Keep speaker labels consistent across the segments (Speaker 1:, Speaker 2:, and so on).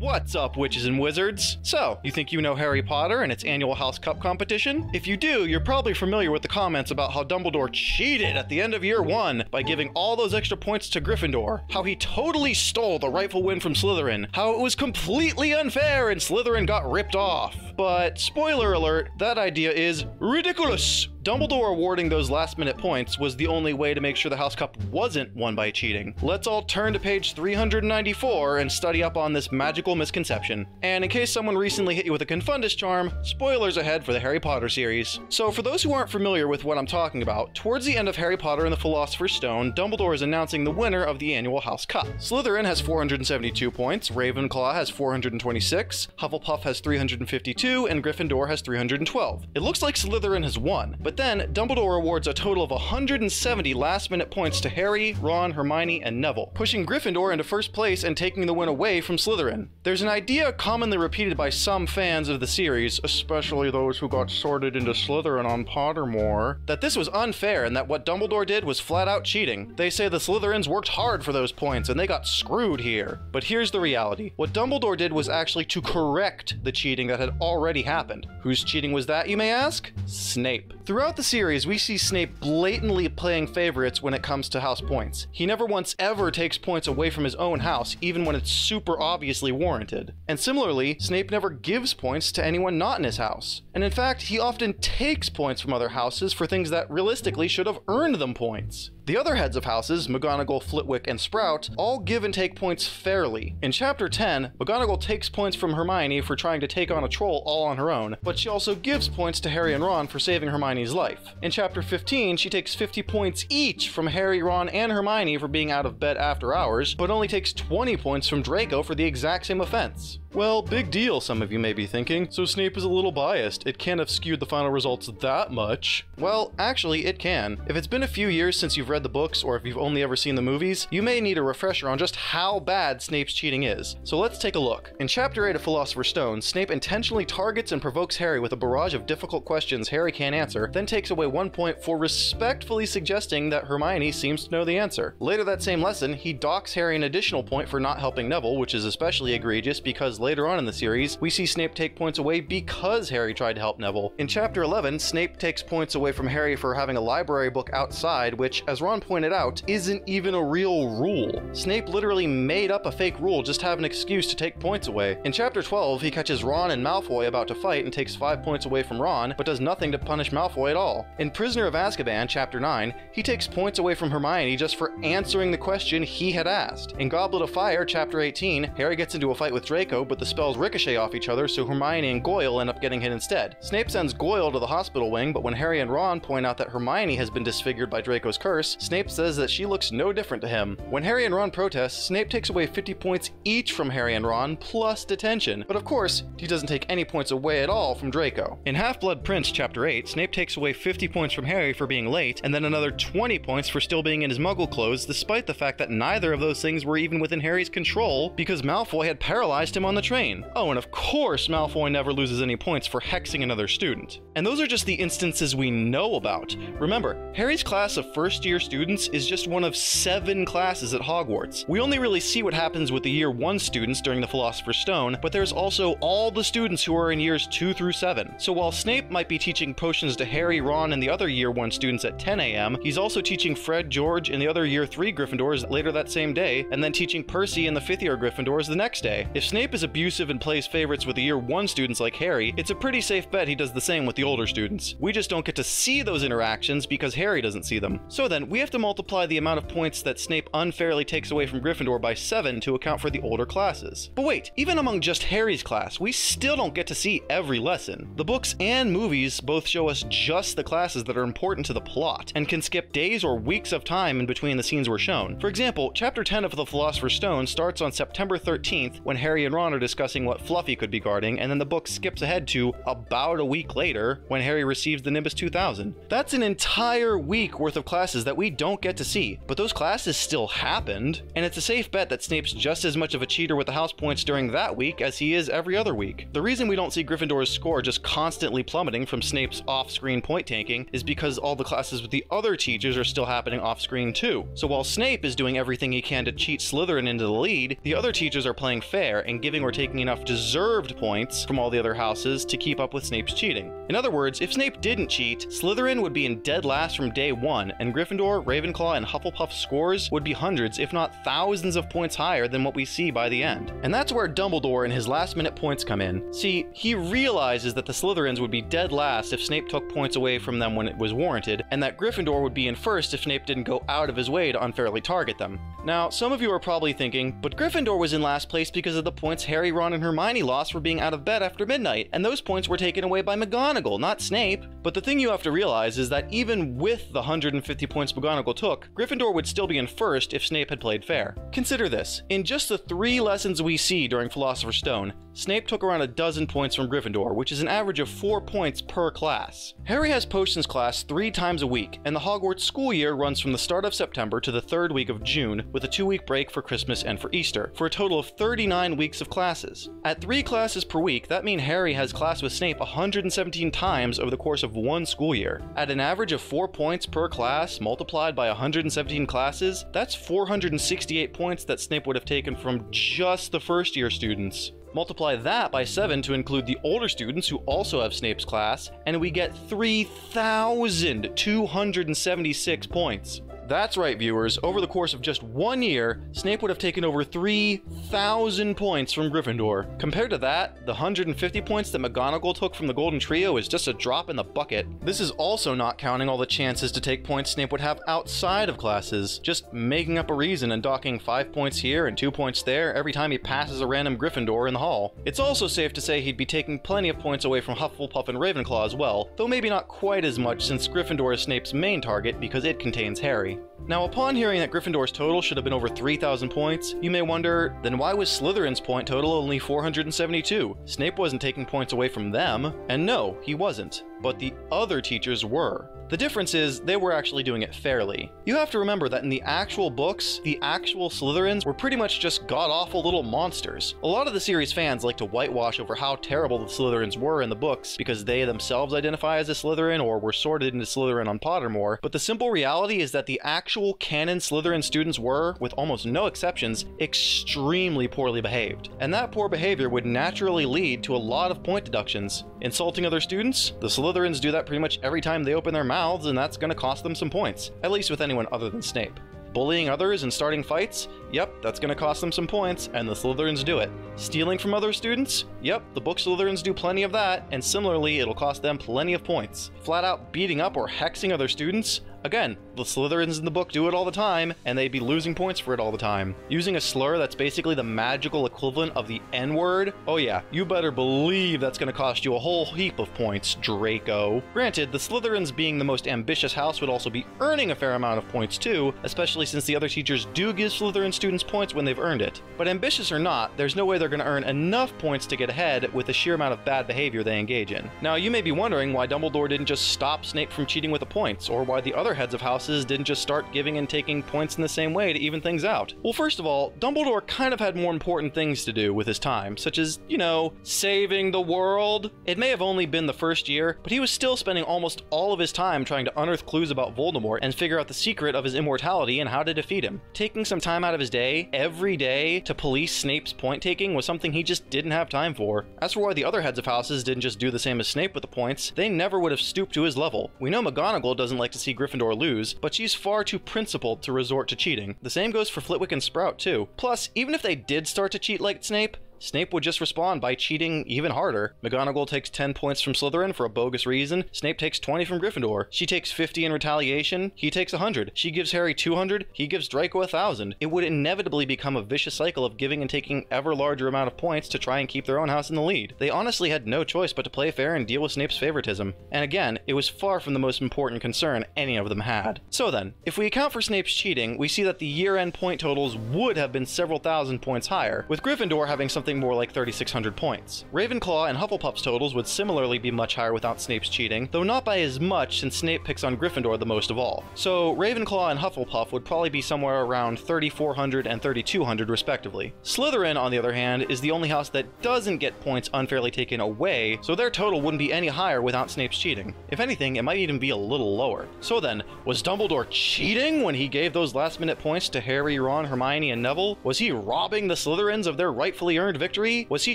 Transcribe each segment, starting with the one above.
Speaker 1: What's up, witches and wizards? So, you think you know Harry Potter and its annual House Cup competition? If you do, you're probably familiar with the comments about how Dumbledore cheated at the end of year one by giving all those extra points to Gryffindor, how he totally stole the rightful win from Slytherin, how it was completely unfair and Slytherin got ripped off. But, spoiler alert, that idea is ridiculous! Dumbledore awarding those last minute points was the only way to make sure the House Cup wasn't won by cheating. Let's all turn to page 394 and study up on this magical misconception. And in case someone recently hit you with a Confundus charm, spoilers ahead for the Harry Potter series. So for those who aren't familiar with what I'm talking about, towards the end of Harry Potter and the Philosopher's Stone, Dumbledore is announcing the winner of the annual House Cup. Slytherin has 472 points, Ravenclaw has 426, Hufflepuff has 352, and Gryffindor has 312. It looks like Slytherin has won, but then, Dumbledore awards a total of 170 last minute points to Harry, Ron, Hermione, and Neville, pushing Gryffindor into first place and taking the win away from Slytherin. There's an idea commonly repeated by some fans of the series, especially those who got sorted into Slytherin on Pottermore, that this was unfair and that what Dumbledore did was flat out cheating. They say the Slytherins worked hard for those points and they got screwed here. But here's the reality. What Dumbledore did was actually to correct the cheating that had already happened. Whose cheating was that, you may ask? Snape. Throughout the series, we see Snape blatantly playing favorites when it comes to house points. He never once ever takes points away from his own house, even when it's super obviously warranted. And similarly, Snape never gives points to anyone not in his house. And in fact, he often takes points from other houses for things that realistically should have earned them points. The other heads of houses, McGonagall, Flitwick, and Sprout, all give and take points fairly. In Chapter 10, McGonagall takes points from Hermione for trying to take on a troll all on her own, but she also gives points to Harry and Ron for saving Hermione's life. In Chapter 15, she takes 50 points each from Harry, Ron, and Hermione for being out of bed after hours, but only takes 20 points from Draco for the exact same offense. Well, big deal, some of you may be thinking, so Snape is a little biased. It can't have skewed the final results that much. Well, actually, it can. If it's been a few years since you've read the books, or if you've only ever seen the movies, you may need a refresher on just how bad Snape's cheating is. So let's take a look. In Chapter 8 of Philosopher's Stone, Snape intentionally targets and provokes Harry with a barrage of difficult questions Harry can't answer, then takes away one point for respectfully suggesting that Hermione seems to know the answer. Later that same lesson, he docks Harry an additional point for not helping Neville, which is especially egregious because later on in the series, we see Snape take points away because Harry tried to help Neville. In Chapter 11, Snape takes points away from Harry for having a library book outside, which, as Ron pointed out, isn't even a real rule. Snape literally made up a fake rule just to have an excuse to take points away. In Chapter 12, he catches Ron and Malfoy about to fight and takes 5 points away from Ron, but does nothing to punish Malfoy at all. In Prisoner of Azkaban, Chapter 9, he takes points away from Hermione just for answering the question he had asked. In Goblet of Fire, Chapter 18, Harry gets into a fight with Draco, but the spells ricochet off each other, so Hermione and Goyle end up getting hit instead. Snape sends Goyle to the hospital wing, but when Harry and Ron point out that Hermione has been disfigured by Draco's curse, Snape says that she looks no different to him. When Harry and Ron protest, Snape takes away 50 points each from Harry and Ron, plus detention. But of course, he doesn't take any points away at all from Draco. In Half-Blood Prince, Chapter 8, Snape takes away 50 points from Harry for being late, and then another 20 points for still being in his muggle clothes, despite the fact that neither of those things were even within Harry's control, because Malfoy had paralyzed him on the train. Oh, and of course Malfoy never loses any points for hexing another student. And those are just the instances we know about. Remember, Harry's class of first year students is just one of seven classes at Hogwarts. We only really see what happens with the year one students during the Philosopher's Stone, but there's also all the students who are in years two through seven. So while Snape might be teaching potions to Harry, Ron, and the other year one students at 10 a.m., he's also teaching Fred, George, and the other year three Gryffindors later that same day, and then teaching Percy and the fifth year Gryffindors the next day. If Snape is abusive and plays favorites with the year one students like Harry, it's a pretty safe bet he does the same with the older students. We just don't get to see those interactions because Harry doesn't see them. So then, we have to multiply the amount of points that Snape unfairly takes away from Gryffindor by 7 to account for the older classes. But wait, even among just Harry's class, we still don't get to see every lesson. The books and movies both show us just the classes that are important to the plot, and can skip days or weeks of time in between the scenes we're shown. For example, Chapter 10 of The Philosopher's Stone starts on September 13th when Harry and Ron are discussing what Fluffy could be guarding, and then the book skips ahead to about a week later when Harry receives the Nimbus 2000. That's an entire week worth of classes that we don't get to see, but those classes still happened, and it's a safe bet that Snape's just as much of a cheater with the house points during that week as he is every other week. The reason we don't see Gryffindor's score just constantly plummeting from Snape's off-screen point tanking is because all the classes with the other teachers are still happening off-screen too. So while Snape is doing everything he can to cheat Slytherin into the lead, the other teachers are playing fair and giving were taking enough deserved points from all the other houses to keep up with Snape's cheating. In other words, if Snape didn't cheat, Slytherin would be in dead last from day one, and Gryffindor, Ravenclaw, and Hufflepuff scores would be hundreds, if not thousands of points higher than what we see by the end. And that's where Dumbledore and his last minute points come in. See, he realizes that the Slytherins would be dead last if Snape took points away from them when it was warranted, and that Gryffindor would be in first if Snape didn't go out of his way to unfairly target them. Now, some of you are probably thinking, but Gryffindor was in last place because of the points Harry, Ron, and Hermione lost for being out of bed after midnight, and those points were taken away by McGonagall, not Snape. But the thing you have to realize is that even with the 150 points McGonagall took, Gryffindor would still be in first if Snape had played fair. Consider this in just the three lessons we see during Philosopher's Stone, Snape took around a dozen points from Gryffindor, which is an average of 4 points per class. Harry has potions class three times a week, and the Hogwarts school year runs from the start of September to the third week of June, with a two week break for Christmas and for Easter, for a total of 39 weeks of classes. At three classes per week, that means Harry has class with Snape 117 times over the course of one school year. At an average of 4 points per class, multiplied by 117 classes, that's 468 points that Snape would have taken from just the first year students. Multiply that by 7 to include the older students who also have Snape's class, and we get 3,276 points. That's right, viewers. Over the course of just one year, Snape would have taken over 3,000 points from Gryffindor. Compared to that, the 150 points that McGonagall took from the Golden Trio is just a drop in the bucket. This is also not counting all the chances to take points Snape would have outside of classes, just making up a reason and docking 5 points here and 2 points there every time he passes a random Gryffindor in the hall. It's also safe to say he'd be taking plenty of points away from Hufflepuff and Ravenclaw as well, though maybe not quite as much since Gryffindor is Snape's main target because it contains Harry. Now, upon hearing that Gryffindor's total should have been over 3,000 points, you may wonder, then why was Slytherin's point total only 472? Snape wasn't taking points away from them, and no, he wasn't but the other teachers were. The difference is they were actually doing it fairly. You have to remember that in the actual books, the actual Slytherins were pretty much just god-awful little monsters. A lot of the series fans like to whitewash over how terrible the Slytherins were in the books because they themselves identify as a Slytherin or were sorted into Slytherin on Pottermore, but the simple reality is that the actual canon Slytherin students were, with almost no exceptions, extremely poorly behaved. And that poor behavior would naturally lead to a lot of point deductions. Insulting other students? The Slytherins do that pretty much every time they open their mouths, and that's going to cost them some points, at least with anyone other than Snape. Bullying others and starting fights? Yep, that's going to cost them some points, and the Slytherins do it. Stealing from other students? Yep, the book Slytherins do plenty of that, and similarly, it'll cost them plenty of points. Flat out beating up or hexing other students? Again, the Slytherins in the book do it all the time, and they'd be losing points for it all the time. Using a slur that's basically the magical equivalent of the N word? Oh yeah, you better believe that's gonna cost you a whole heap of points, Draco. Granted, the Slytherins being the most ambitious house would also be earning a fair amount of points too, especially since the other teachers do give Slytherin students points when they've earned it. But ambitious or not, there's no way they're gonna earn enough points to get ahead with the sheer amount of bad behavior they engage in. Now, you may be wondering why Dumbledore didn't just stop Snape from cheating with the points, or why the other heads of houses didn't just start giving and taking points in the same way to even things out? Well, first of all, Dumbledore kind of had more important things to do with his time, such as, you know, saving the world. It may have only been the first year, but he was still spending almost all of his time trying to unearth clues about Voldemort and figure out the secret of his immortality and how to defeat him. Taking some time out of his day, every day, to police Snape's point taking was something he just didn't have time for. As for why the other heads of houses didn't just do the same as Snape with the points, they never would have stooped to his level. We know McGonagall doesn't like to see Gryffindor lose, but she's far too principled to resort to cheating. The same goes for Flitwick and Sprout too. Plus, even if they did start to cheat like Snape, Snape would just respond by cheating even harder. McGonagall takes 10 points from Slytherin for a bogus reason. Snape takes 20 from Gryffindor. She takes 50 in retaliation. He takes 100. She gives Harry 200. He gives Draco 1000. It would inevitably become a vicious cycle of giving and taking ever larger amount of points to try and keep their own house in the lead. They honestly had no choice but to play fair and deal with Snape's favoritism. And again, it was far from the most important concern any of them had. So then, if we account for Snape's cheating, we see that the year-end point totals would have been several thousand points higher, with Gryffindor having something more like 3,600 points. Ravenclaw and Hufflepuff's totals would similarly be much higher without Snape's cheating, though not by as much since Snape picks on Gryffindor the most of all. So Ravenclaw and Hufflepuff would probably be somewhere around 3,400 and 3,200 respectively. Slytherin, on the other hand, is the only house that doesn't get points unfairly taken away, so their total wouldn't be any higher without Snape's cheating. If anything, it might even be a little lower. So then, was Dumbledore cheating when he gave those last minute points to Harry, Ron, Hermione, and Neville? Was he robbing the Slytherins of their rightfully earned victory? Was he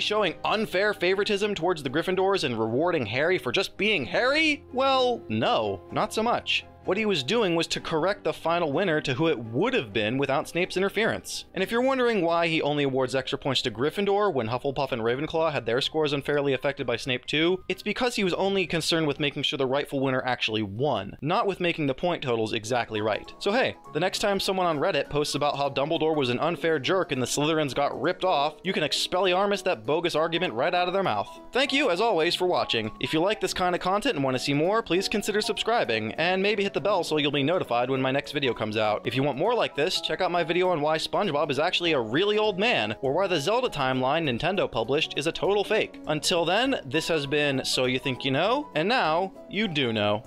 Speaker 1: showing unfair favoritism towards the Gryffindors and rewarding Harry for just being Harry? Well, no, not so much. What he was doing was to correct the final winner to who it would have been without Snape's interference. And if you're wondering why he only awards extra points to Gryffindor when Hufflepuff and Ravenclaw had their scores unfairly affected by Snape too, it's because he was only concerned with making sure the rightful winner actually won, not with making the point totals exactly right. So hey, the next time someone on Reddit posts about how Dumbledore was an unfair jerk and the Slytherins got ripped off, you can Expelliarmus that bogus argument right out of their mouth. Thank you, as always, for watching. If you like this kind of content and want to see more, please consider subscribing, and maybe the bell so you'll be notified when my next video comes out. If you want more like this, check out my video on why SpongeBob is actually a really old man, or why the Zelda timeline Nintendo published is a total fake. Until then, this has been So You Think You Know, and now you do know.